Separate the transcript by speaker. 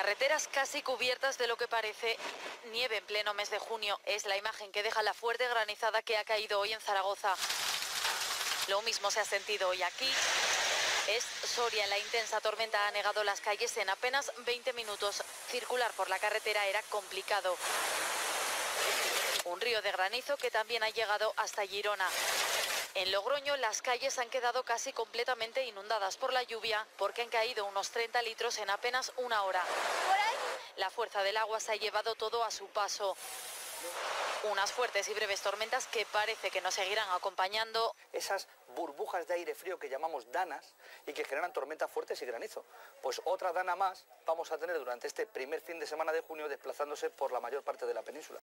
Speaker 1: Carreteras casi cubiertas de lo que parece nieve en pleno mes de junio. Es la imagen que deja la fuerte granizada que ha caído hoy en Zaragoza. Lo mismo se ha sentido hoy aquí. Es Soria. La intensa tormenta ha negado las calles en apenas 20 minutos. Circular por la carretera era complicado. Un río de granizo que también ha llegado hasta Girona. En Logroño las calles han quedado casi completamente inundadas por la lluvia porque han caído unos 30 litros en apenas una hora. La fuerza del agua se ha llevado todo a su paso. Unas fuertes y breves tormentas que parece que nos seguirán acompañando.
Speaker 2: Esas burbujas de aire frío que llamamos danas y que generan tormentas fuertes y granizo. Pues otra dana más vamos a tener durante este primer fin de semana de junio desplazándose por la mayor parte de la península.